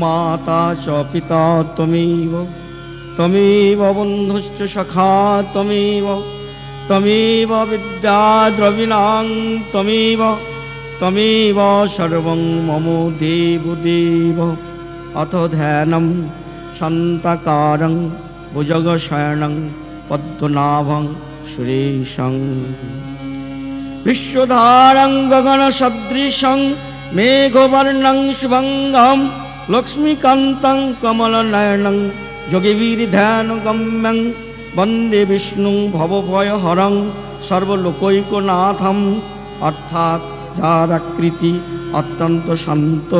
त्वमेव माता च पिता त्वमेव त्वमेव बन्धुश्च सखा त्वमेव त्वमेव विद्या द्रविणां त्वमेव त्वमेव सर्वं मम देवदेव अथ ध्यानं शान्तकारं भुजगशयनं पद्मनाभं सुरेशं विश्वधारं गगनसदृशं मेघवर्णं शुभङ्गं लक्ष्मीकान्तं कमलनयनं যোগীবীর্ধ্যানগম্যং বন্দে বিষ্ণু ভবভয়হরং সর্বলোকৈকনাথম অর্থাৎ যার আকৃতি অত্যন্ত শান্ত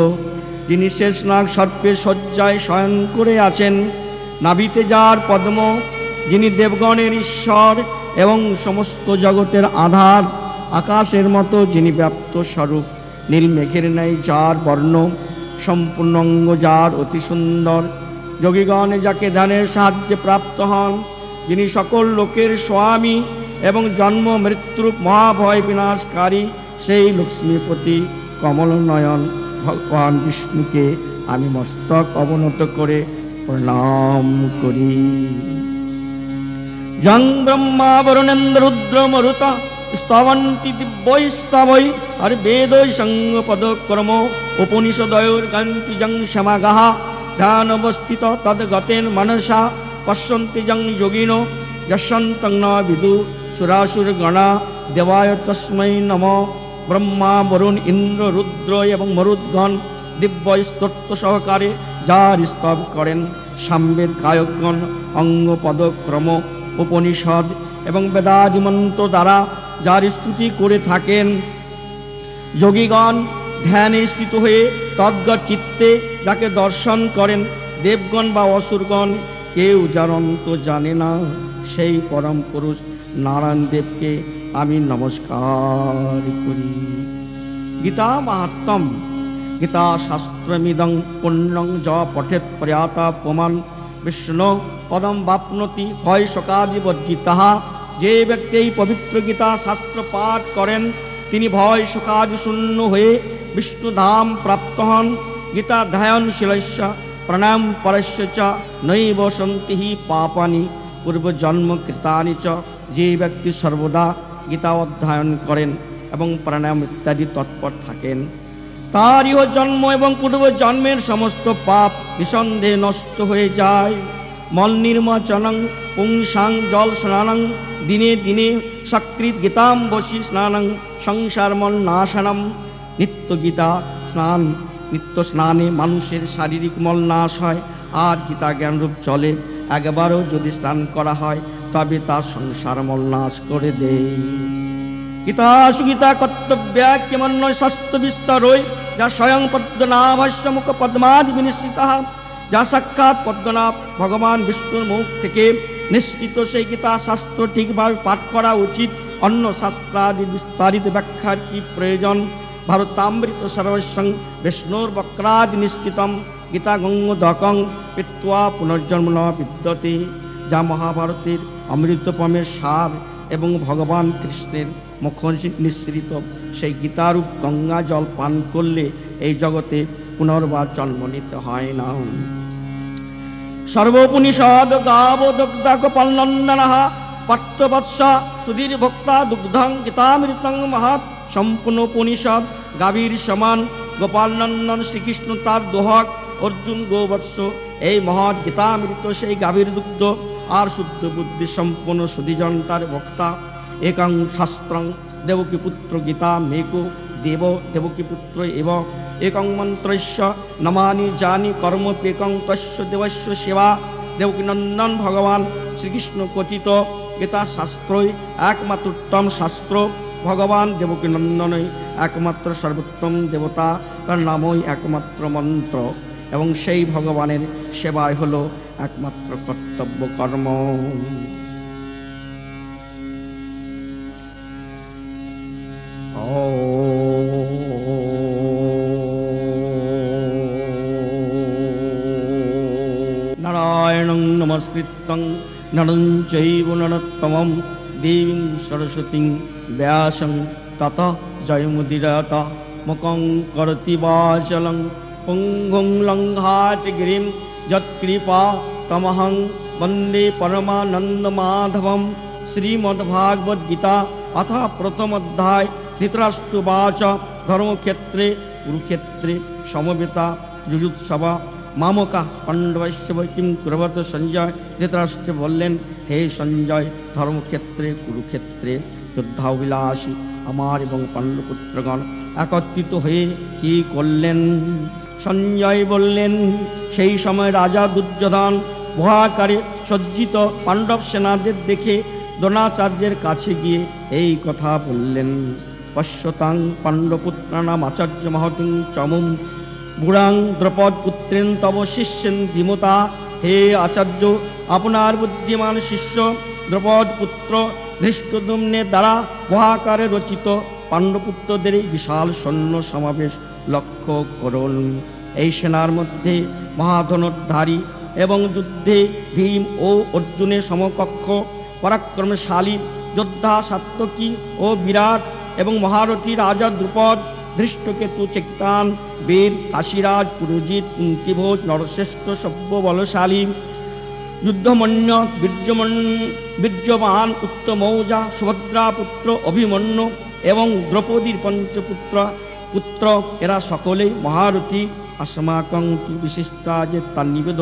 যিনি শেষনাগ সর্পে শয্যায় শয়ন করে আছেন নাভিতে যার পদ্ম যিনি দেবগণের ঈশ্বর এবং সমস্ত জগতের আধার আকাশের মতো যিনি ব্যাপ্ত স্বরূপ নীল মেঘের ন্যায় যার বর্ণ সম্পূর্ণ অঙ্গ যার অতি সুন্দর। যোগীগণ যাকে ধ্যানের সাহায্যে প্রাপ্ত হন, যিনি সকল লোকের স্বামী এবং জন্ম মৃত্যুর মহাভয় বিনাশকারী, সেই লক্ষ্মীপতি কমলনয়ন ভগবান বিষ্ণুকে আমি মস্তক অবনত করে প্রণাম করি। জং ব্রহ্মা রুদ্র মরুতা স্তবন্তি দিব্যৈ স্তবৈ আর বেদৈ সঙ্গ পদক্রম উপনিষদয়োর গান্তি জং সমাগাহা ধ্যানবস্থিত তদ্গতেন মনসা পশ্যন্তি জং যোগিনো যশন্তং ন বিদু সুরাসুরগণা দেবায় তস্मै নম ব্রহ্মা বরুণ ইন্দ্র রুদ্র এবং মরুদ্গণ দিব্য স্তোত্র সহকারে যার স্তব করেন সাম্বেদ গায়কগণ অঙ্গ পদক্রম উপনিষদ এবং বেদাদিমন্ত দ্বারা যার স্তুতি করে থাকেন। যোগীগণ ধ্যানে স্থিত হয়ে তদ্গত চিত্তে যাকে দর্শন করেন, দেবগণ বা অসুরগণ, কেউ যার অন্ত জানে না সেই পরম পুরুষ নারায়ণ দেবকে আমি নমস্কার করি। গীতা মাহাত্ম গীতা শাস্ত্রমিদং পুণ্যং য পঠেত প্রয়াতা প্রমাণ বিষ্ণু পদম বাপনতি হয় শোকাদিবর্জিতা। যে ব্যক্তি এই পবিত্র গীতা শাস্ত্র পাঠ করেন, তিনি ভয় শূন্য হয়ে বিষ্ণুধাম প্রাপ্ত হন। গীতা ধ্যায়নশীলস্য প্রণাম পরস্য চ, নৈব সন্তি পাপানি পূর্বজন্ম কৃতানি চ। যে ব্যক্তি সর্বদা গীতা অধ্যয়ন করেন এবং প্রাণায়াম ইত্যাদি তৎপর থাকেন তার ইহ জন্ম এবং পূর্ব জন্মের সমস্ত পাপ নিঃসন্দেহে নষ্ট হয়ে যায়। মল নির্মচনং পুংসাং জল স্নানং দিনে দিনে সকৃত গীতাম বসি স্নানং সংসার মল নাশনম। নিত্য গীতা স্নান নিত্য স্নানে মানুষের শারীরিক মল নাশ হয়, আর গীতা জ্ঞানরূপ চলে। একবারও যদি স্নান করা হয়, তবে তার সংসার মল নাশ করে দেয়। গীতা সুগীতা কর্তব্যাক্যমন্য শাস্ত্র বিস্তরই যা স্বয়ং পদ্মনাভস্য মুখ পদ্মাদি বিনিশ্চিত। যা সাক্ষাৎ পদ্মনাভ ভগবান বিষ্ণুর মুখ থেকে নিশ্চিত সেই গীতা শাস্ত্র ঠিকভাবে পাঠ করা উচিত। অন্য শাস্ত্রাদি বিস্তারিত ব্যাখ্যার কি প্রয়োজন? ভারতামৃত সর্বস্বং বিষ্ণুর বক্রাদি নিশ্চিতম। গীতা গঙ্গদকং পিত্বা পুনর্জন্ম ন বিদ্যতে। যা মহাভারতের অমৃতপমের সার এবং ভগবান কৃষ্ণের মুখ নিঃসৃত। সেই গীতারূপ গঙ্গা জল পান করলে এই জগতে পুনর্বার জন্ম নিতে হয় না। সর্বোপনিষদ গাব দগ্ধা গোপালনন্দন পার্থবৎস সুধীর ভক্তা দুগ্ধং গীতামৃতং সম্পূর্ণ উপনিষদ গাভীর সমান গোপালনন্দন শ্রীকৃষ্ণ তার দোহক অর্জুন গোবৎস। এই মহৎ গীতামৃত, সেই গাভীর দুগ্ধ আর শুদ্ধ বুদ্ধি সম্পন্ন সুধীজন তার বক্তা একাং শাস্ত্রং দেবকী পুত্র গীতা মেকো দেব দেবকী পুত্র এব একং মন্ত্রস্য নমানি জানি কর্মপেকং তস্য দেবস্য সেবা দেবকী নন্দন ভগবান শ্রীকৃষ্ণ কথিত গীতা শাস্ত্রই একমাত্র উত্তম শাস্ত্র ভগবান দেবকী নন্দনই একমাত্র সর্বোত্তম দেবতা তার নামই একমাত্র মন্ত্র এবং সেই ভগবানের সেবাই হলো একমাত্র কর্তব্য কর্ম নমস্কৃত্যং নরং চৈব নরোত্তমম দেবীং সরস্বতীং ব্যাসং তত জয়মুদিরত মুখং করতি বাচলং পুঙ্গুং লঙ্ঘাত গিরিম যৎকৃপা তমহং বন্দে পরমানন্দ মাধবম শ্রীমদ্ভাগবত গীতা অথ প্রথম অধ্যায় ধৃতরাষ্ট্রবাচ ধর্মক্ষেত্রে কুরুক্ষেত্রে সমবেতা যুজুৎসভা মামকা পাণ্ডবস্য কিং কুরবত সঞ্জয়। ধৃতরাষ্ট্র বললেন, হে সঞ্জয়, ধর্মক্ষেত্রে, কুরুক্ষেত্রে যোদ্ধাবিলাসী আমার এবং পাণ্ডবপুত্রগণ একত্রিত হয়ে কি করলেন? সঞ্জয় বললেন, সেই সময় রাজা দুর্যোধন ভয়াকারে সজ্জিত পাণ্ডব সেনাদের দেখে দ্রোণাচার্যের কাছে গিয়ে এই কথা বললেন। পশ্যতাং পাণ্ডপুত্রানাম আচার্য মহতিং চমুম বুড়াং দ্রৌপদ পুত্রেন তব শিষ্যেন ধীমতা। হে আচার্য, আপনার বুদ্ধিমান শিষ্য, দ্রৌপদ পুত্র ধৃষ্টদম্নের দ্বারা মহাকারে রচিত পাণ্ডপুত্রদের বিশাল সৈন্য সমাবেশ লক্ষ্য করুন। এই সেনার মধ্যে মহাধনুর্ধারী এবং যুদ্ধে ভীম ও অর্জুনের সমকক্ষ, পরাক্রমশালী যোদ্ধা সাত্তকী ও বিরাট এবং মহারথী রাজা দ্রুপদ ধৃষ্টকেতু চেক্তান বীর, কাশিরাজ পুরোজিত কুন্তিভোজ, নরশ্রেষ্ঠ সভ্য বলশালী যুদ্ধমন্য, বীর্যমন, বীর্যবান, উত্তমৌজা, সুভদ্রা পুত্র, অভিমন্য এবং দ্রৌপদীর পঞ্চপুত্র, পুত্র, এরা সকলে মহারথী। আসমাকং বিশিষ্টা যে তার নিবেদ।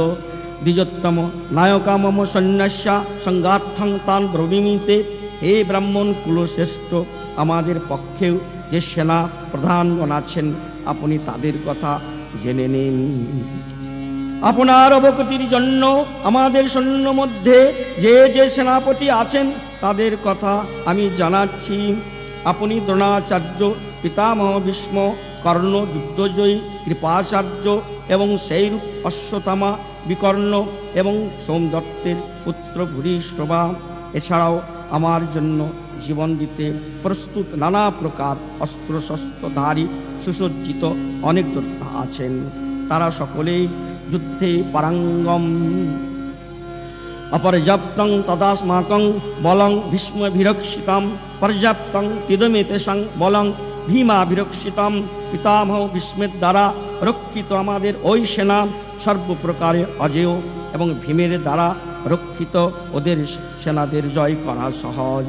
দ্বিজোত্তম, নায়কা মম সন্ন্যাসা সঙ্গার্থং তান ব্রবিমিতে। হে ব্রাহ্মণ, কুলশ্রেষ্ঠ, আমাদের পক্ষেও যে সেনা প্রধানগণ আছেন আপনি তাদের কথা জেনে নিন। আপনার অবগতির জন্য, আমাদের সৈন্য মধ্যে যে যে সেনাপতি আছেন, তাদের কথা আমি জানাচ্ছি। আপনি দ্রোণাচার্য, পিতামহ ভীষ্ম, কর্ণ, যুদ্ধজয়ী, কৃপাচার্য এবং সেইরূপ অশ্বত্থামা, বিকর্ণ এবং সোমদত্তের পুত্র ভূরিশ্রবা। এছাড়াও আমার জন্য জীবন দিতে প্রস্তুত নানা প্রকার অস্ত্রশস্ত্রধারী, সুসজ্জিত অনেক যোদ্ধা আছেন। তারা সকলেই যুদ্ধে পারাঙ্গম। অপর্যাপ্তং তদাস্মাকং বলং ভীষ্ম বিরক্ষিতাম পর্যাপ্তং তিদমেতেসাং বলং ভীমা বিরক্ষিতাম পিতামহ ভীষ্মের দ্বারা রক্ষিত আমাদের ওই সেনা সর্বপ্রকারে অজেয় এবং ভীমের দ্বারা রক্ষিত ওদের সেনাদের জয় করা সহজ।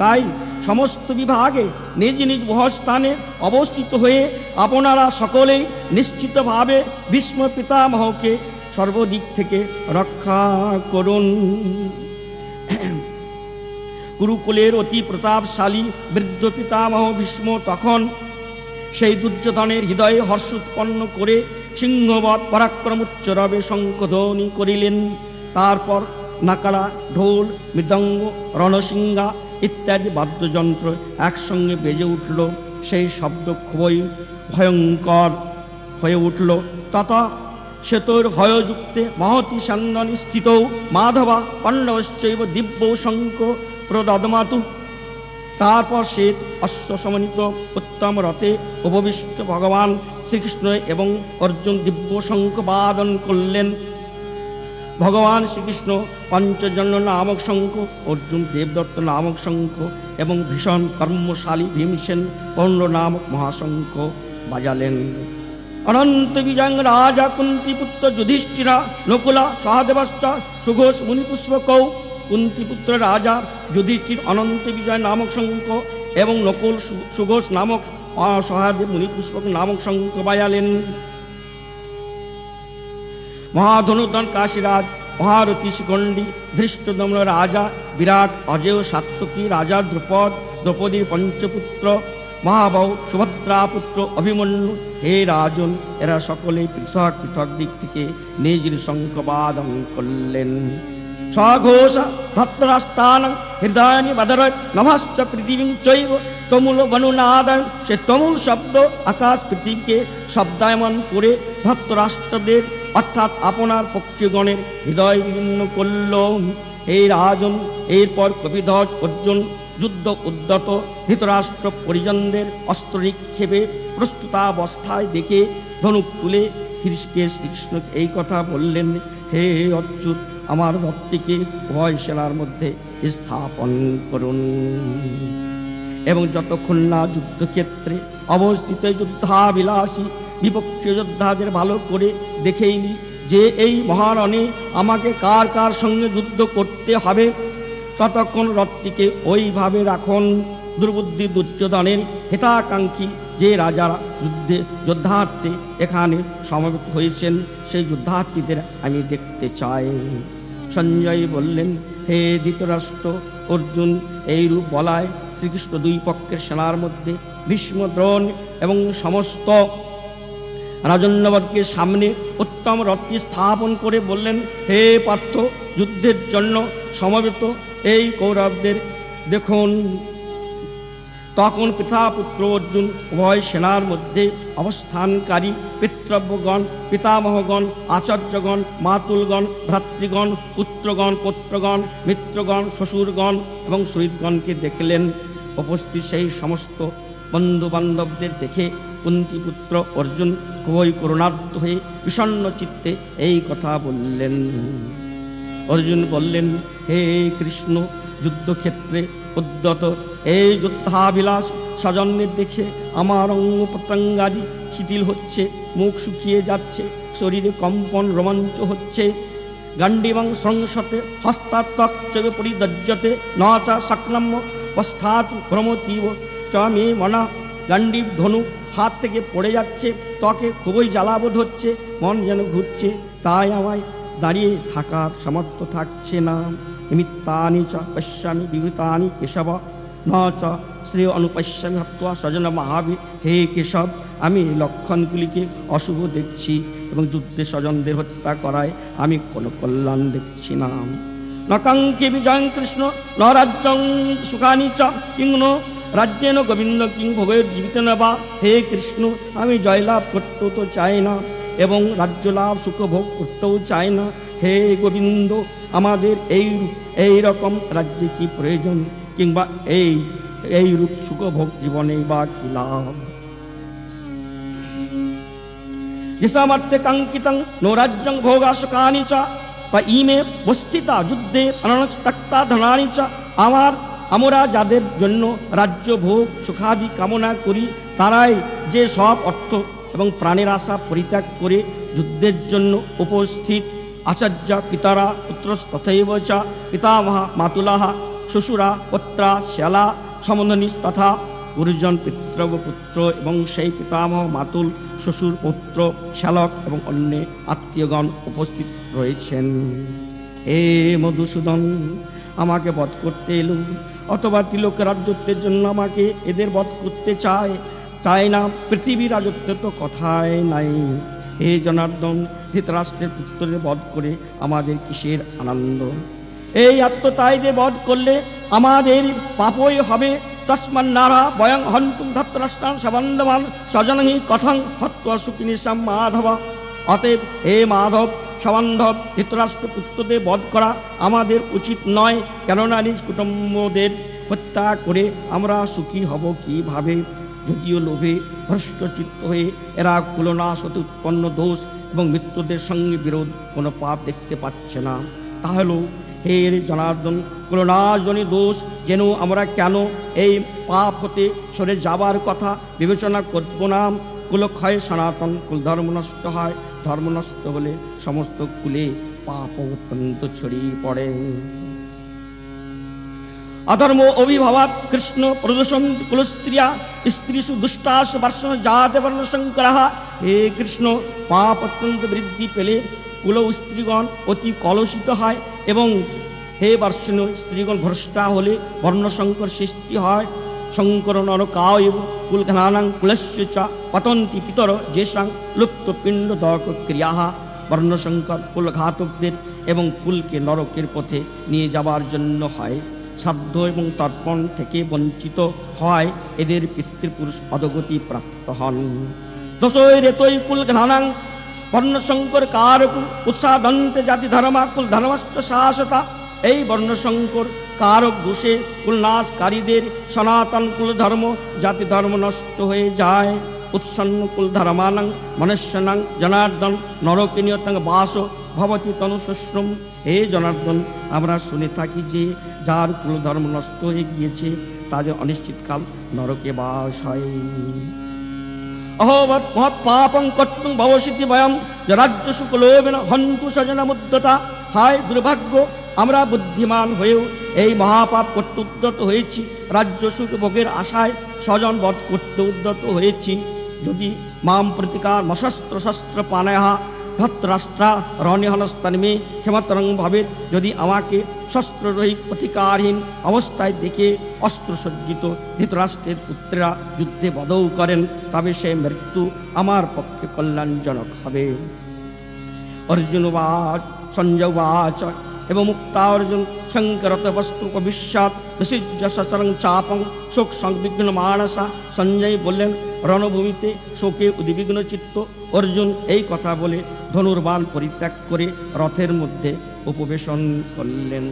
তাই সমস্ত বিভাগে নিজ নিজ মহস্থানে অবস্থিত হয়ে আপনারা সকলেই নিশ্চিতভাবে ভীষ্ম পিতামহকে সর্বদিক থেকে রক্ষা করুন। গুরুকুলের অতি প্রতাপশালী বৃদ্ধ পিতামহ ভীষ্ম তখন সেই দুর্যোধনের হৃদয়ে হর্ষ উৎপন্ন করে সিংহবৎ পরাক্রমোচ্চরবে শঙ্খধ্বনি করিলেন। তারপর নাকাড়া ঢোল, মৃদঙ্গ, রণসিংহা ইত্যাদি বাদ্যযন্ত্র একসঙ্গে বেজে উঠল। সেই শব্দ খুবই ভয়ঙ্কর হয়ে উঠল। তথা সেতর হয়যুক্তে মহতি সান্দনে স্থিত মাধবা পাণ্ডবশ্চৈব দিব্য শঙ্খ প্রদমাতু তারপর সে অশ্বসমন্বিত উত্তম রথে উপবিষ্ট ভগবান শ্রীকৃষ্ণ এবং অর্জুন দিব্য শঙ্খ বাদন করলেন। ভগবান শ্রীকৃষ্ণ পঞ্চজন্য নামক শঙ্খ, অর্জুন দেবদত্ত নামক শঙ্খ এবং ভীষণ কর্মশালী ভীমসেন পৌণ্ড নামক মহাশঙ্খ বাজালেন। অনন্ত বিজং রাজা কুন্তিপুত্র যুধিষ্ঠিরা নকুলা সহদেবশ্চ সুঘোষ মুনিপুষ্পকৌ কুন্তিপুত্র রাজা যুধিষ্ঠির অনন্ত বিজয় নামক শঙ্খ এবং নকুল সুঘোষ নামক সহাদেব মুনিপুষ্পক নামক শঙ্খ বাজালেন। মহাধনুধন কাশীরাজ মহারথী শিখণ্ডী ধৃষ্টদম্ন রাজা, বিরাট, অজেয় সাত্তকী রাজা দ্রুপদ, দ্রৌপদীর পঞ্চপুত্র, মহাবাহু সুভদ্রা পুত্র অভিমন্যু। হে রাজন, এরা সকলেই পৃথক পৃথক দিক থেকে নিজ শঙ্খবাদন করলেন। স্বঘোষ ভক্তরাস্তান হৃদয়ানি বদর নভশ্চ পৃথিবী চৈব তমুল বনুনাদন সে তমুল শব্দ আকাশ পৃথিবীকে শব্দায়মন করে ভক্তরাষ্ট্রদের অর্থাৎ আপনার পক্ষীগণের হৃদয় বিভিন্ন করল এই রাজন, এরপর কবিধ্বজ অর্জুন যুদ্ধ উদ্যত ধৃতরাষ্ট্র পরিজনদের অস্ত্র নিক্ষেপে প্রস্তুতাবস্থায় দেখে ধনুক তুলে শ্রীকে শ্রীকৃষ্ণ এই কথা বললেন, হে অচ্যুত, আমার রথটিকে ভয় সেনার মধ্যে স্থাপন করুন। এবং যতক্ষণ না যুদ্ধক্ষেত্রে অবস্থিত যুদ্ধাবিলাসী বিপক্ষীয় যোদ্ধাদের ভালো করে দেখেই নি যে এই মহারণে আমাকে কার কার সঙ্গে যুদ্ধ করতে হবে। ততক্ষণ রথটিকে ওইভাবে রাখুন। দুর্বুদ্ধি দুর্যোধনের হিতাকাঙ্ক্ষী যে রাজারা যুদ্ধে যোদ্ধার্থে এখানে সমবেত হয়েছেন, সেই যুদ্ধার্থীদের আমি দেখতে চাই। সঞ্জয় বললেন, হে ধৃতরাষ্ট্র, অর্জুন, এই রূপ বলায় শ্রীকৃষ্ণ দুই পক্ষের সেনার মধ্যে ভীষ্ম দ্রোণ এবং সমস্ত রাজন্যবর্গের সামনে উত্তম রথটি স্থাপন করে বললেন, হে পার্থ, যুদ্ধের জন্য সমবেত এই কৌরবদের দেখুন। তখন পিতাপুত্র অর্জুন উভয় সেনার মধ্যে অবস্থানকারী পিতৃব্যগণ, পিতামহগণ, আচার্যগণ, মাতুলগণ, ভ্রাতৃগণ, পুত্রগণ পুত্রগণ, মিত্রগণ, শ্বশুরগণ এবং শহীদগণকে দেখলেন। উপস্থিত সেই সমস্ত বন্ধু বান্ধবদের দেখে কুন্তিপুত্র অর্জুন খুবই করুণার্থ হয়ে বিষণ্ণ চিত্তে এই কথা বললেন। অর্জুন বললেন, হে কৃষ্ণ, যুদ্ধক্ষেত্রে উদ্যত এই যুদ্ধাবিলাস স্বজন্মের দেখে আমার অঙ্গ প্রত্যঙ্গাদি শিথিল হচ্ছে, মুখ শুকিয়ে যাচ্ছে, শরীরে কম্পন রোমাঞ্চ হচ্ছে। গান্ডিবং সংসতে হস্তাত্মক চবে পরিদজ্যতে ন চ শক্নম্য অস্থাৎ ভ্রমতীব চ মে মনা গান্ডীব ধনু হাত থেকে পড়ে যাচ্ছে, ত্বকে খুবই জ্বালাবোধ হচ্ছে, মন যেন ঘুরছে, তাই আমায় দাঁড়িয়ে থাকার সামর্থ্য থাকছে না। নিমিত্তানি চ পশ্যামি বিভূতানি কেশব, ন চ শ্রী অনুপশ্যামি হত্বা স্বজন মহাবীর হে কেশব, আমি লক্ষণগুলিকে অশুভ দেখছি এবং যুদ্ধে স্বজনদের হত্যা করায় আমি কোনো কল্যাণ দেখছি না। নকাঙ্ক্ষে বিজয়ং কৃষ্ণ ন রাজ্যং সুখানি চ রাজ্যেন গোবিন্দ কিং ভোগের জীবিত বা হে কৃষ্ণ, আমি জয়লাভ করতেও তো চাই না এবং রাজ্য লাভ সুখভোগ করতেও চাই না। হে গোবিন্দ, আমাদের এই এই রকম রাজ্যে কি প্রয়োজন? কিংবা এই এই রূপ সুখভোগ জীবনে বা কি লাভ? দিশামার্থে কাঙ্কিতং নৈরাজ্যং ভোগাসকানি চ। তা ইমে বস্থিতা যুদ্ধে অনস্তক্তা ধনানি চ। আমার আমরা যাদের জন্য রাজ্য ভোগ, সুখাদি কামনা করি, তারাই যে সব অর্থ এবং প্রাণের আশা পরিত্যাগ করে যুদ্ধের জন্য উপস্থিত। আচার্য পিতারা পুত্র তথৈব চ, পিতামহা মাতুলাহা, শ্বশুরা, পত্রা, শ্যালা সমন্ধনী তথা গুরুজন পিতৃব পুত্র এবং সেই পিতামহ, মাতুল, শ্বশুর, পুত্র, শ্যালক এবং অন্য আত্মীয়গণ উপস্থিত রয়েছেন। হে মধুসূদন, আমাকে বধ করতে এলো অথবা তিলক রাজত্বের জন্য আমাকে এদের বধ করতে চায় চায় না। পৃথিবী রাজত্ব তো কথায় নাই। হে জনার্দন, ধৃতরাষ্ট্রের পুত্রের বধ করে আমাদের কিসের আনন্দ? এই আত্মতায়ীদের বধ করলে আমাদের পাপই হবে। তস্মান নারা বয়ং হন্তুম ধত্তরাষ্ট্রান সবন্ধমান স্বজনহি কথং হত্য সুখিনিশাম মাধব। অতএব হে মাধব সবান্ধব ধৃতরাষ্ট্র পুত্রদের বধ করা আমাদের উচিত নয়, কেননা নিজ কুটুম্বদের হত্যা করে আমরা সুখী হব কীভাবে? যদিও লোভে ভ্রষ্টচিত্ত হয়ে এরা কুলনাশ হতে উৎপন্ন দোষ এবং মৃত্যুদের সঙ্গে বিরোধ কোনো পাপ দেখতে পাচ্ছে না। তাহলে হে জনার্দন কুলনাশজনী দোষ যেন আমরা কেন এই পাপ হতে সরে যাবার কথা বিবেচনা করব না? কুলক্ষয় সনাতন কুলধর্ম নষ্ট হয় ধর্ম নষ্ট হলে সমস্ত কুলে পাপ অত্যন্ত ছড়িয়ে পড়ে অধর্ম অভিভাবাত কৃষ্ণ প্রদূষণ কুলস্ত্রিয়া স্ত্রীষু দুষ্টাসু বর্ষণ জাত বর্ণ বর্ণশঙ্কর হে কৃষ্ণ পাপ অত্যন্ত বৃদ্ধি পেলে কুল স্ত্রীগণ অতি কলুষিত হয় এবং হে বর্ষণ স্ত্রীগণ ভ্রষ্টা হলে বর্ণশঙ্কর সৃষ্টি হয় শঙ্কর নরকায় কুলঘনানাং কুলস্য চ পতন্তি পিতর যেসাং লুপ্ত পিণ্ড দক ক্রিয়া বর্ণশঙ্কর কুলঘাতকদের এবং কুলকে নরকের পথে নিয়ে যাবার জন্য হয় শ্রাদ্ধ এবং তর্পণ থেকে বঞ্চিত হয় এদের পিতৃপুরুষ অধগতি প্রাপ্ত হন। দশই রেতই কুল ঘনানাং বর্ণশঙ্কর কারক উৎসাদন্তে জাতি ধর্মা কুল ধর্মস্থ শাসতা এই বর্ণশঙ্কর, কারক ঘুষে কুলনাশকারীদের সনাতন কুলধর্ম, জাতি ধর্ম নষ্ট হয়ে যায়। উৎসন্ন কুলধর্মানং, মনুষ্যনং, জনার্দন নরকিনিয়তং বাস, ভবতী তনুশ্রম হে জনার্দন, আমরা শুনে থাকি যে, যার কুলধর্ম নষ্ট হয়ে গিয়েছে তাদের অনিশ্চিতকাল নরকে বাস হয়। অহবৎ মহৎ পাপং কর্তুং ভবসিতি বয়ম রাজ্য সুকলোভেন হন্তু সজনা মুদ্রতা হায় দুর্ভাগ্য আমরা বুদ্ধিমান হয়েও এই মহাপাপ করতে উদ্যত হয়েছি। রাজ্য সুখ ভোগের আশায় স্বজন বধ করতে উদ্যত হয়েছি। যদি মাম প্রতিকার মশস্ত্র শস্ত্র পানাহা ধত্রাষ্ট্রা রণহনস্তানমে ক্ষমতরং ভাবে যদি আমাকে শস্ত্ররহিত প্রতিকারহীন অবস্থায় দেখে অস্ত্রসজ্জিত ধৃতরাষ্ট্রের পুত্রেরা যুদ্ধে বধও করেন, তবে সে মৃত্যু আমার পক্ষে কল্যাণজনক হবে। অর্জুনবাচ সঞ্জয়বাচ এবং মুক্তা অর্জুন শঙ্করত বস্তু বিস্বাদ বিসিজ্য সচরং চাপং শোক সংবিঘ্ন মানসা সঞ্জয় বললেন রণভূমিতে শোকে উদ্বিগ্ন চিত্ত অর্জুন এই কথা বলে ধনুর্বাণ পরিত্যাগ করে রথের মধ্যে উপবেশন করলেন।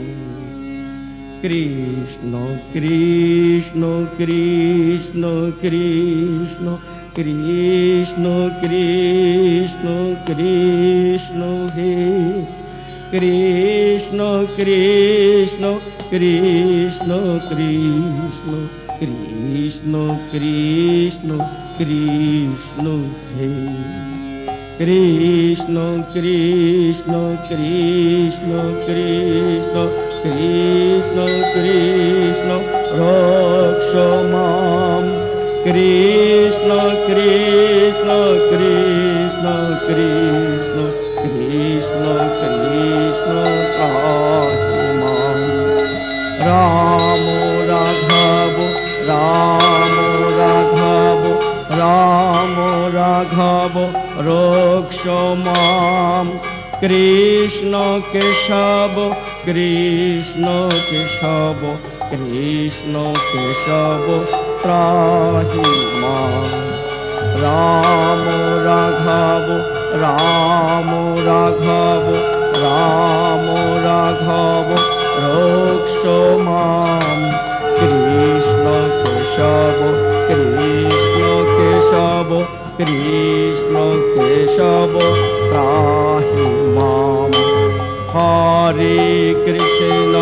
কৃষ্ণ কৃষ্ণ কৃষ্ণ কৃষ্ণ কৃষ্ণ কৃষ্ণ কৃষ্ণ, হে कृष्ण कृष्ण कृष्ण कृष्ण कृष्ण कृष्ण कृष्ण हे कृष्ण कृष्ण कृष्ण कृष्ण कृष्ण कृष्ण रक्ष रक्षमां कृष्ण कृष्ण कृष्ण कृष्ण कृष्ण कृष्ण राम राघव राम राघव राम राघव रोक्ष मां कृष्ण केशव कृष्ण केशव कृष्ण केशव त्राहि मां रामो रामाघव राम राघव राम राघव रक्ष मां। कृष्ण केशव कृष्ण केशव कृष्ण केशव प्राहि मां। हरे कृष्ण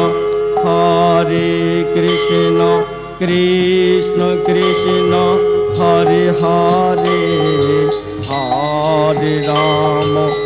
हरे कृष्ण कृष्ण कृष्ण हरे हरे। हरे राम।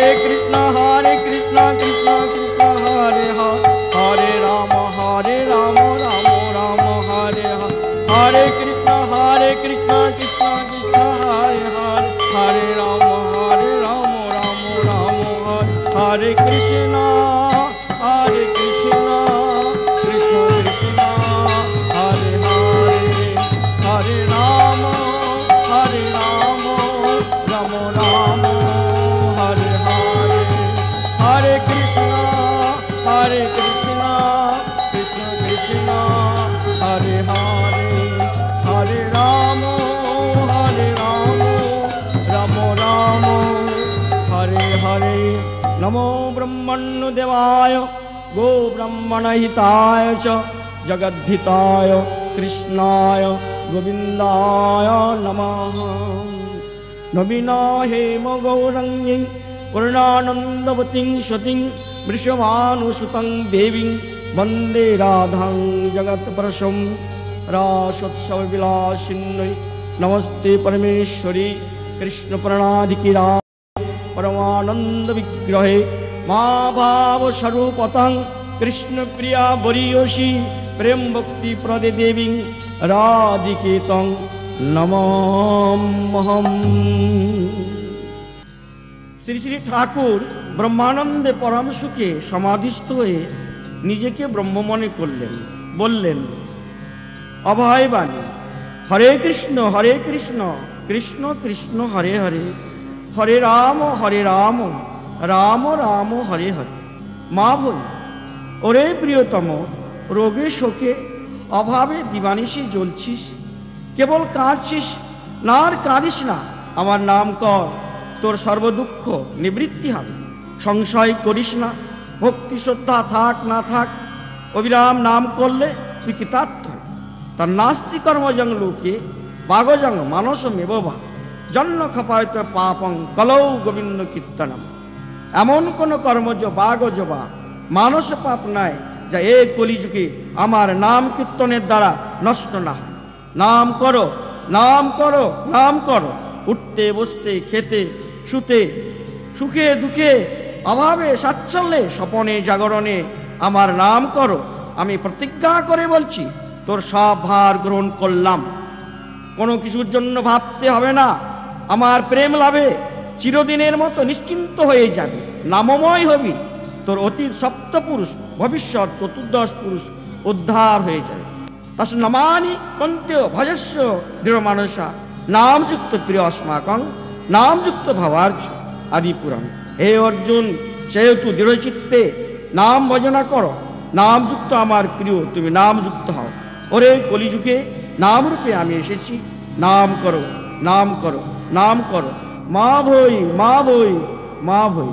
হরে কৃষ্ণ प्राणहिताय च जगद्धिताय कृष्णाय गोविन्दाय नमः। नवीना हेमगौरङ्गी पूर्णानन्दवतीं सतीं वृषभानुसुतं देवीं वंदे राधां जगत्परशं रासोत्सवविलासिन्नै। नमस्ते परमेश्वरी कृष्णप्रणाधिकिरा परमानन्दविग्रहे मा भावस्वरूपतम् কৃষ্ণপ্রিয়া বরীয়সী প্রেম ভক্তি প্রদে দেবী রাধিকেতং নমহম শ্রী শ্রী ঠাকুর ব্রহ্মানন্দে পরম সুখে সমাধিস্থ হয়ে নিজেকে ব্রহ্ম মনে করলেন, বললেন, অভয় বাণী, হরে কৃষ্ণ হরে কৃষ্ণ কৃষ্ণ কৃষ্ণ, হরে হরে হরে রাম হরে রাম রাম রাম, হরে হরে, মা বল ওরে প্রিয়তম, রোগে শোকে, অভাবে দিবানিসি জ্বলছিস। কেবল কাঁদছিস না আর কাঁদিস না। আমার নাম কর, তোর সর্বদুঃখ নিবৃত্তি হবে। সংশয় করিস না, ভক্তি শ্রদ্ধা থাক না থাক। অবিরাম নাম করলে তুই কৃতার্থ। তার নাস্তি কর্মজং লোকে বাগজং মানসমেব বা। জন্ম খপায়ত পাপং কলৌ গোবিন্দ কীর্তনম। এমন কোন কর্মজ বাগজ বা মানস পাপ নাই, যা এ কলিযুগে আমার নাম কীর্তনের দ্বারা নষ্ট না হয়। নাম করো নাম করো নাম করো। উঠতে, বসতে, খেতে, শুতে, সুখে, দুঃখে, অভাবে সাচ্ছল্যে স্বপনে, জাগরণে আমার নাম করো। আমি প্রতিজ্ঞা করে বলছি, তোর সব ভার গ্রহণ করলাম। কোনো কিছুর জন্য ভাবতে হবে না। আমার প্রেম লাভে চিরদিনের মতো নিশ্চিন্ত হয়ে যাবে। নামময় হবি। তোর অতীত সপ্তপুরুষ ভবিষ্যৎ চতুর্দশ পুরুষ উদ্ধার হয়ে যায়। তাস নমানি কন্তেয় ভজস্ব দৃঢ় মানসা, নামযুক্ত প্রিয় অস্মাকং নামযুক্ত ভাবার্য আদি পুরাণ হে অর্জুন, সেহেতু দৃঢ়চিত্তে নাম ভজনা করো, নামযুক্ত আমার প্রিয়, তুমি নামযুক্ত হও। ওরে কলিযুগে, নামরূপে আমি এসেছি, নাম করো নাম করো নাম করো। মা ভই মা ভই মা ভই।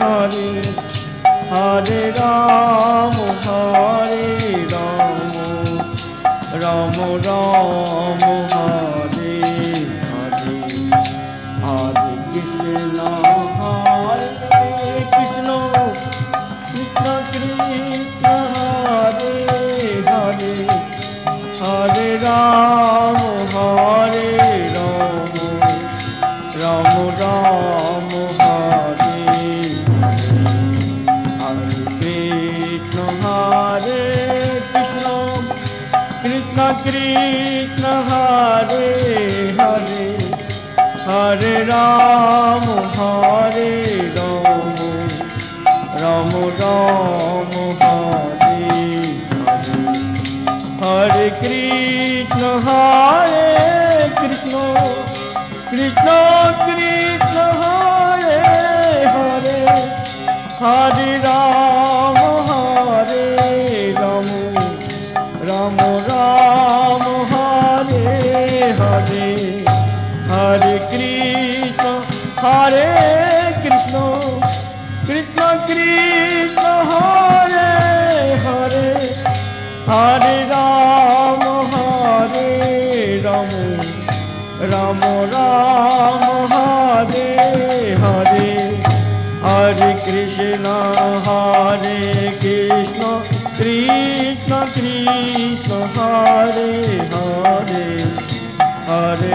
হরে হরে রাম হরে রাম। রাম রাম হরে কৃষ্ণ হরে হরে হরে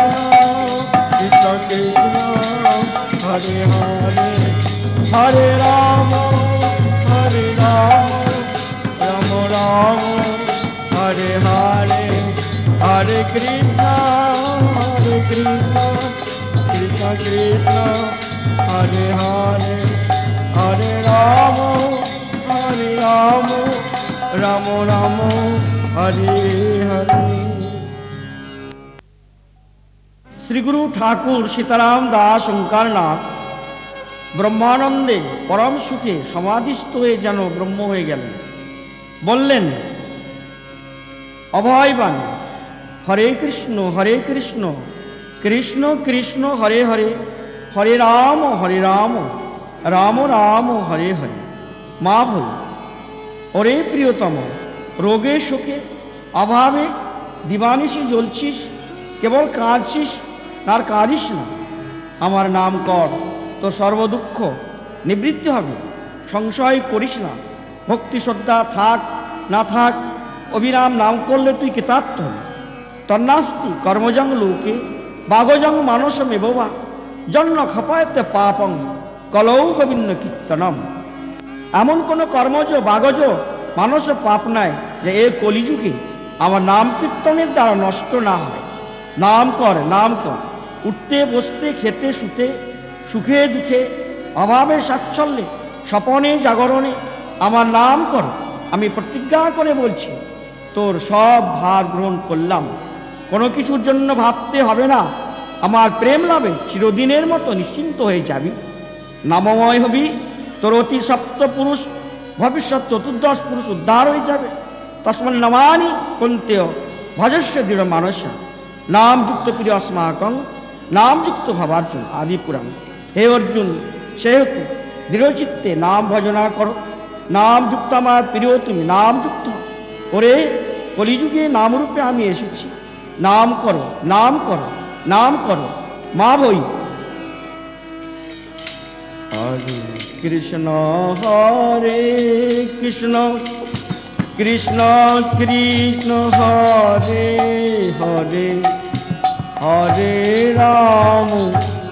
হরে রাম হরে রাম রাম রাম হরে হরে হরে কৃষ্ণ হরে কৃষ্ণ কৃষ্ণ কৃষ্ণ হরে হরে হরে রাম হরে রাম রাম রাম হরে হরে শ্রীগুরু ঠাকুর সীতারাম দাস ওঙ্কারনাথ ব্রহ্মানন্দে পরম সুখে সমাধিস্থ হয়ে যেন ব্রহ্ম হয়ে গেলেন। বললেন, অভয়বান, হরে কৃষ্ণ হরে কৃষ্ণ কৃষ্ণ কৃষ্ণ, হরে হরে হরে রাম হরে রাম রাম রাম, হরে হরে। মা ভই ওরে প্রিয়তম, রোগে শোকে, অভাবে দিবানিসি জ্বলছিস, কেবল কাঁদছিস, আর কাঁদিস না। আমার নাম কর তোর সর্বদুঃখ, নিবৃত্তি হবে। সংশয় করিস না। ভক্তি, শ্রদ্ধা, থাক, না থাক, অবিরাম নাম করলে তুই কৃতার্থ হবি। তন্নাস্তি, কর্মজং লোকে, বাগজং মানসমে বোবা জন্ম খপায়তে পাপং কলৌ গোবিন্দ কীর্তনম। এমন কোনো কর্মজ, বাগজ, মানস পাপ নাই যে এ কলিযুগে আমার নাম কীর্তনের দ্বারা নষ্ট না হয়। নাম কর নাম কর। উঠতে, বসতে, খেতে, শুতে সুখে দুঃখে, অভাবে সাচ্ছল্যে, স্বপনে জাগরণে আমার নাম কর, আমি প্রতিজ্ঞা করে বলছি, তোর সব ভার গ্রহণ করলাম। কোনো কিছুর জন্য ভাবতে হবে না, আমার প্রেম লাভে চিরদিনের মতো নিশ্চিন্ত হয়ে যাবি। নামময় হবি, তোর অতি সপ্ত পুরুষ, ভবিষ্যৎ চতুর্দশ পুরুষ উদ্ধার হয়ে যাবে। তসমান নমানি কন্তেয় ভজস্ব দৃঢ় মানস, নামযুক্ত প্রিয় অস্মাকং, নামযুক্ত ভাবার্জুন আদি পুরাণ হে অর্জুন, সেহেতু দৃঢ়চিত্তে নাম ভজনা করো। নামযুক্ত আমার প্রিয়, তুমি নামযুক্ত হও। ওরে, কলিযুগে নামরূপে আমি এসেছি। নাম করো নাম করো নাম করো। মা বই। কৃষ্ণ, হরে কৃষ্ণ। কৃষ্ণ কৃষ্ণ, হরে হরে। হরে রাম।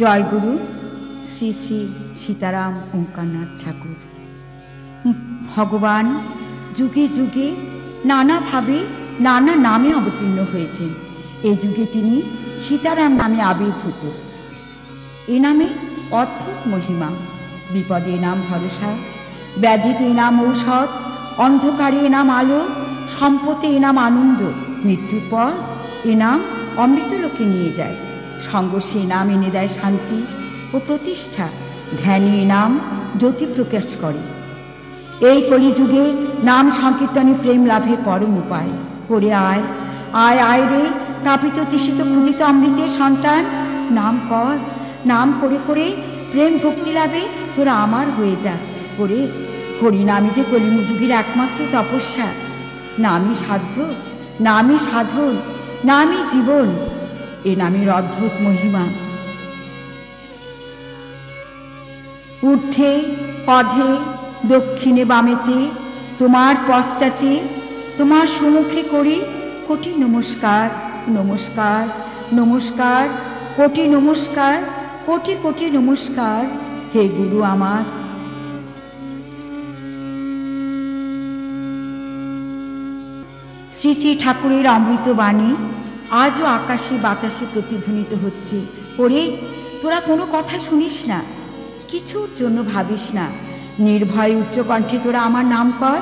জয়গুরু, শ্রী শ্রী সীতারাম ওঙ্কারনাথ ঠাকুর। ভগবান যুগে যুগে নানাভাবে, নানা নামে অবতীর্ণ হয়েছেন। এই যুগে তিনি সীতারাম নামে আবির্ভূত। এ নামে অদ্ভুত মহিমা। বিপদে নাম ভরসা, ব্যাধিতে নাম ঔষধ, অন্ধকারে নাম আলো, সম্পদে নাম আনন্দ। মৃত্যুর পর এ নাম অমৃতলোকে নিয়ে যায়। সংঘর্ষে নাম এনে দেয় শান্তি ও প্রতিষ্ঠা ধ্যানে নাম জ্যোতি প্রকাশ করে। এই কলিযুগে নাম সংকীর্তনে প্রেম লাভে পরম উপায়। করে আয় আয় আয় রে, তাপিত তৃষিত ক্ষুদিত অমৃতের সন্তান। নাম কর, নাম করে করে প্রেম ভক্তি লাভে তোরা আমার হয়ে যা। করে হরিনামই যে কলিমুযুগের একমাত্র তপস্যা। নামই সাধ্য, নামই সাধন, নামই জীবন। এ নামের অদ্ভুত মহিমা। ঊর্ধ্বে, পথে, দক্ষিণে বামেতে, তোমার পশ্চাতে, তোমার সম্মুখে করি কোটি নমস্কার নমস্কার নমস্কার, কোটি নমস্কার, কোটি কোটি নমস্কার, হে গুরু আমার। শ্রী শ্রী ঠাকুরের অমৃত বাণী আজও আকাশে বাতাসে প্রতিধ্বনিত হচ্ছে। ওরে, তোরা কোনো কথা শুনিস না। কিছুর জন্য ভাবিস না। নির্ভয় উচ্চকণ্ঠে তোরা আমার নাম কর।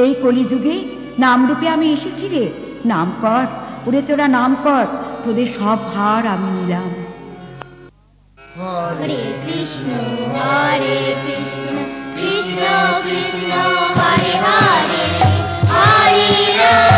এই কলিযুগে নামরূপে আমি এসেছি রে। নাম কর। ওরে, তোরা নাম কর। তোদের সব ভার আমি নিলাম। হরে কৃষ্ণ হরে কৃষ্ণ কৃষ্ণ কৃষ্ণ, হরে হরে হরে রাম।